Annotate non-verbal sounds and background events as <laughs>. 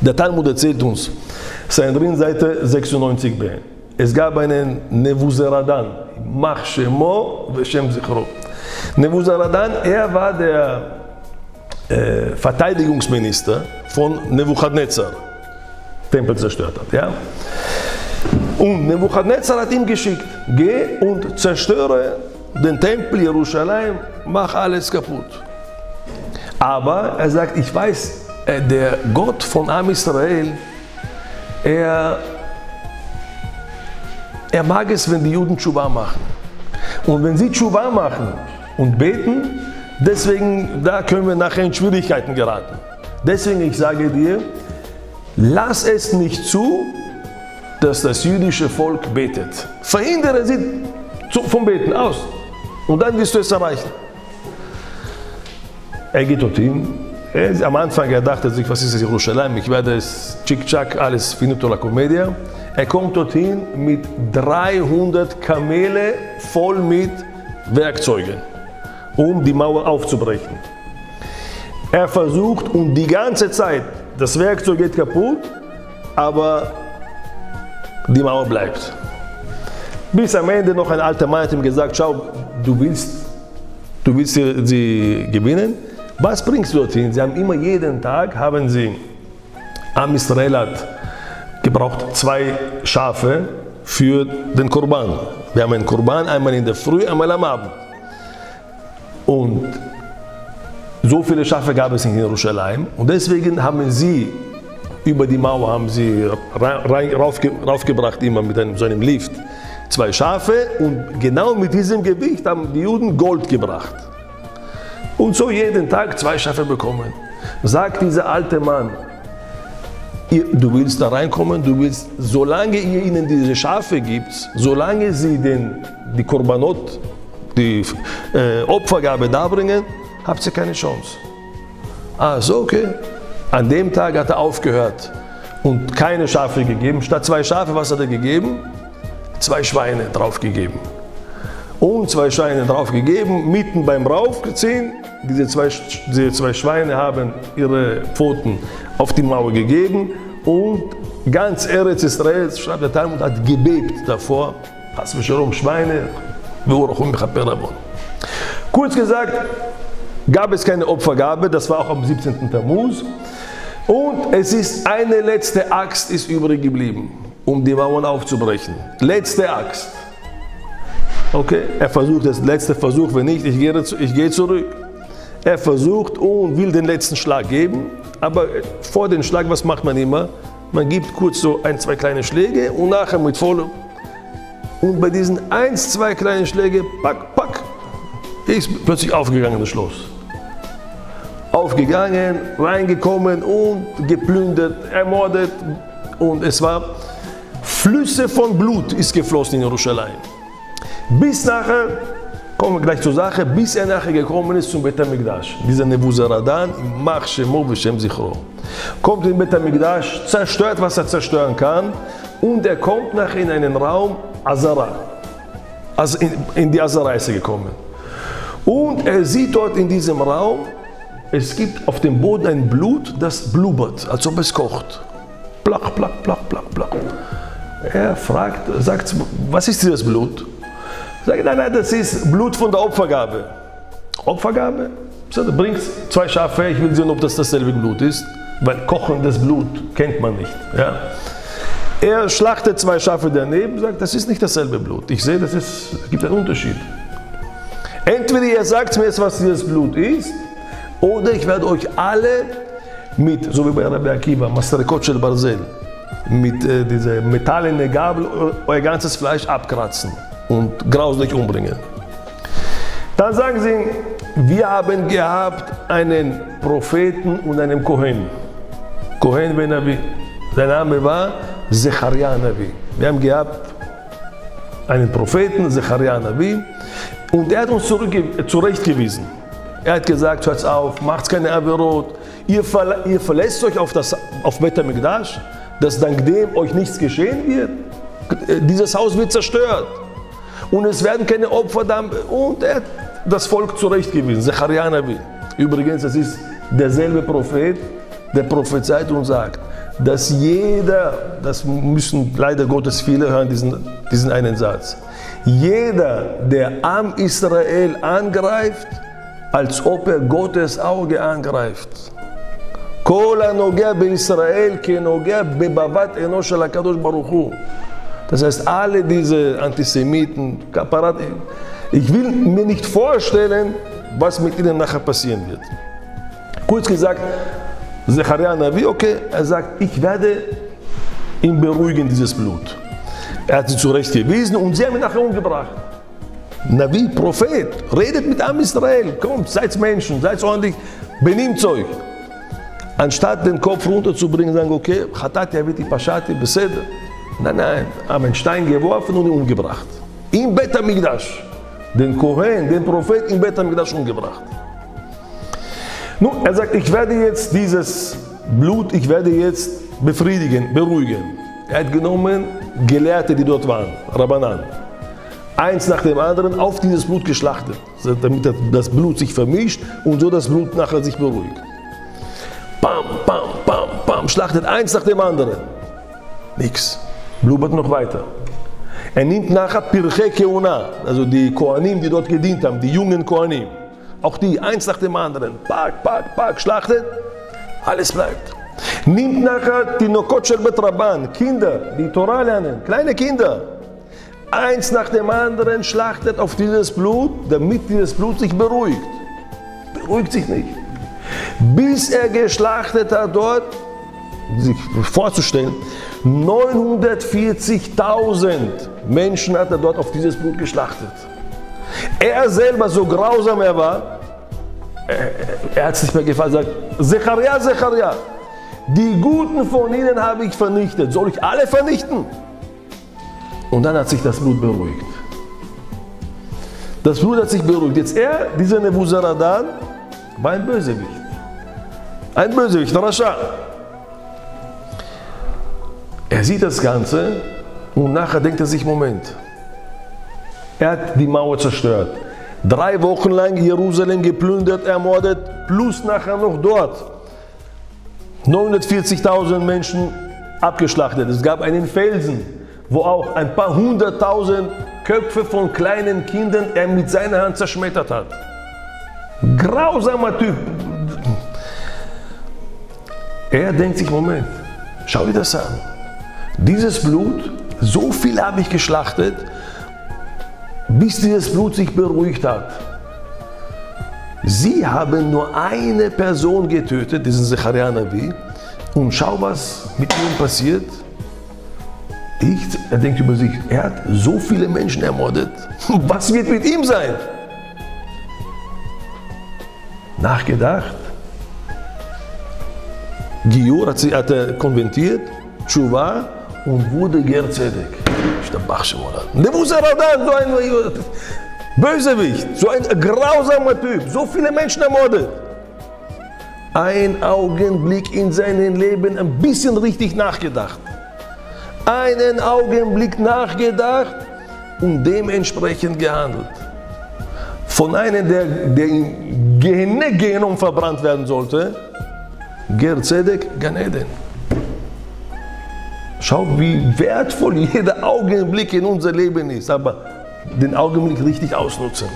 Der Talmud erzählt uns, Sanhedrin Seite 96b. Es gab einen Nebuzaradan, Mach Shemo Veshem Zichro. Nebuzaradan, er war der äh, Verteidigungsminister von Nebuchadnezzar, Tempel zerstört hat. Ja? Und Nebuchadnezzar hat ihm geschickt, geh und zerstöre den Tempel Jerusalem, mach alles kaputt. Aber er sagt, ich weiß, der Gott von Am Israel, er, er mag es, wenn die Juden Tshuva machen. Und wenn sie Tshuva machen und beten, deswegen, da können wir nachher in Schwierigkeiten geraten. Deswegen, ich sage dir, lass es nicht zu, dass das jüdische Volk betet. Verhindere sie vom Beten aus. Und dann wirst du es erreichen. Er geht dorthin. Am Anfang er dachte sich, was ist das Jerusalem? Ich werde es tschick-tschack, alles finito la commedia. Er kommt dorthin mit 300 Kamele voll mit Werkzeugen, um die Mauer aufzubrechen. Er versucht und die ganze Zeit, das Werkzeug geht kaputt, aber die Mauer bleibt. Bis am Ende noch ein alter Mann hat ihm gesagt, schau, du willst, du willst sie gewinnen, was bringst du dorthin? Sie haben immer jeden Tag, haben sie, Am Israel hat gebraucht zwei Schafe für den Korban. Wir haben einen Korban einmal in der Früh, einmal am Abend. Und so viele Schafe gab es in Jerusalem und deswegen haben sie über die Mauer haben sie raufge, raufgebracht, immer mit einem, so einem Lift, zwei Schafe und genau mit diesem Gewicht haben die Juden Gold gebracht. Und so jeden Tag zwei Schafe bekommen. Sagt dieser alte Mann, ihr, du willst da reinkommen, du willst, solange ihr ihnen diese Schafe gibt, solange sie den, die Korbanot, die äh, Opfergabe darbringen, habt ihr keine Chance. Ah, so, okay. An dem Tag hat er aufgehört und keine Schafe gegeben. Statt zwei Schafe, was hat er gegeben? Zwei Schweine draufgegeben. Und zwei Schweine draufgegeben, mitten beim Raufziehen. Diese zwei, diese zwei Schweine haben ihre Pfoten auf die Mauer gegeben und ganz Eretz Israel, schreibt der Talmud, hat gebebt davor. Has Schweine, Kurz gesagt, gab es keine Opfergabe, das war auch am 17. Tammuz. Und es ist eine letzte Axt ist übrig geblieben, um die Mauern aufzubrechen. Letzte Axt. Okay, er versucht das letzte Versuch, wenn nicht, ich gehe, ich gehe zurück. Er versucht und will den letzten Schlag geben, aber vor dem Schlag, was macht man immer? Man gibt kurz so ein, zwei kleine Schläge und nachher mit vollem. Und bei diesen ein, zwei kleinen Schlägen, pack, pack, ist plötzlich aufgegangen das Schloss aufgegangen, reingekommen und geplündert, ermordet. Und es war Flüsse von Blut ist geflossen in Jerusalem. Bis nachher, kommen wir gleich zur Sache, bis er nachher gekommen ist zum Bet HaMikdash. Dieser Nebuzaradan, Mach Shemo V'Shem Zichro. Kommt in Bet HaMikdash, zerstört, was er zerstören kann. Und er kommt nachher in einen Raum, Azara. Also in, in die Azara ist er gekommen. Und er sieht dort in diesem Raum es gibt auf dem Boden ein Blut, das blubbert, als ob es kocht. Plach, plach, plach, plach, plach. Er fragt, sagt, was ist dieses Blut? Sagt, nein, nein, das ist Blut von der Opfergabe. Opfergabe? Du bringst zwei Schafe, ich will sehen, ob das dasselbe Blut ist, weil kochendes Blut kennt man nicht. Ja? Er schlachtet zwei Schafe daneben, sagt, das ist nicht dasselbe Blut. Ich sehe, das ist, es gibt einen Unterschied. Entweder ihr sagt mir jetzt, was dieses Blut ist, oder ich werde euch alle mit, so wie bei Rabbi Akiva, Masterikot shel Barzel, mit äh, dieser metallenen Gabel euer ganzes Fleisch abkratzen und grauslich umbringen. Dann sagen sie, wir haben gehabt einen Propheten und einen Kohen. Kohen ben Navi. Der Name war Zechariah Navi. Wir haben gehabt einen Propheten, Zechariah Navi, und er hat uns zurechtgewiesen. Er hat gesagt, hört auf, macht keine Averot. Ihr, verla ihr verlässt euch auf, das, auf Bet HaMikdash, dass dank dem euch nichts geschehen wird. Dieses Haus wird zerstört Und es werden keine Opfer da. Und er hat das Volk zurechtgewiesen. Zechariah Nabi. Übrigens, es ist derselbe Prophet, der prophezeit und sagt, dass jeder, das müssen leider Gottes viele hören, diesen, diesen einen Satz, jeder, der Am Israel angreift, als ob er Gottes Auge angreift. כל הנוגע בישראל כנוגע בבבת אנוש של הקדוש ברוך הוא. das heißt, alle diese Antisemiten, Kaparat, ich will mir nicht vorstellen, was mit ihnen nachher passieren wird. Kurz gesagt, Zechariah Navi, okay, er sagt, ich werde ihn beruhigen, dieses Blut. Er hat sie zurechtgewiesen und sie haben ihn nachher umgebracht. Navi, Prophet, redet mit Am Israel, kommt, seid Menschen, seid ordentlich, benimmt euch. Anstatt den Kopf runterzubringen, sagen, okay, Chatat Yaviti Pashati, Beseder. Nein, nein, haben einen Stein geworfen und ihn umgebracht. Im Bet Amigdash. Den Kohen, den Prophet im Bet Amigdash umgebracht. Nun, er sagt, ich werde jetzt dieses Blut, ich werde jetzt befriedigen, beruhigen. Er hat genommen Gelehrte, die dort waren, Rabbanan. Eins nach dem anderen auf dieses Blut geschlachtet, damit das Blut sich vermischt und so das Blut nachher sich beruhigt. Bam, bam, bam, bam, schlachtet eins nach dem anderen. Nix. Blubbert noch weiter. Er nimmt nachher Pirche Keuna, also die Koanim, die dort gedient haben, die jungen Koanim. Auch die, eins nach dem anderen. Pack, pack, pack, schlachtet. Alles bleibt. Nimmt nachher die Nokotschel Betraban, Kinder, die Torah lernen, kleine Kinder. Eins nach dem anderen schlachtet auf dieses Blut, damit dieses Blut sich beruhigt. Beruhigt sich nicht. Bis er geschlachtet hat dort, sich vorzustellen, 940.000 Menschen hat er dort auf dieses Blut geschlachtet. Er selber, so grausam er war, er hat es nicht mehr gefallen, sagt, Zechariah, Zechariah, die Guten von ihnen habe ich vernichtet. Soll ich alle vernichten? Und dann hat sich das Blut beruhigt. Das Blut hat sich beruhigt. Jetzt er, dieser Nebuzaradan, war ein Bösewicht. Ein Bösewicht, Rascha. Er sieht das Ganze und nachher denkt er sich, Moment, er hat die Mauer zerstört. Drei Wochen lang Jerusalem geplündert, ermordet, plus nachher noch dort 940.000 Menschen abgeschlachtet. Es gab einen Felsen, wo auch ein paar hunderttausend Köpfe von kleinen Kindern er mit seiner Hand zerschmettert hat. Grausamer Typ. Er denkt sich, Moment, schau dir das an. Dieses Blut, so viel habe ich geschlachtet, bis dieses Blut sich beruhigt hat. Sie haben nur eine Person getötet, diesen Zechariah Navi, und schau, was mit ihm passiert. Ich, er denkt über sich, er hat so viele Menschen ermordet. <laughs> Was wird mit ihm sein? Nachgedacht. Gior hat, hat er konventiert, Tshuva und wurde Gerzedek. Nebuzaradan, so ein Bösewicht, so ein grausamer Typ, so viele Menschen ermordet. Ein Augenblick in seinem Leben ein bisschen richtig nachgedacht. Einen Augenblick nachgedacht und dementsprechend gehandelt. Von einem, der, der in Gehenom verbrannt werden sollte, Ger Zedek, Gan Eden. Schau, wie wertvoll jeder Augenblick in unser Leben ist, aber den Augenblick richtig ausnutzen.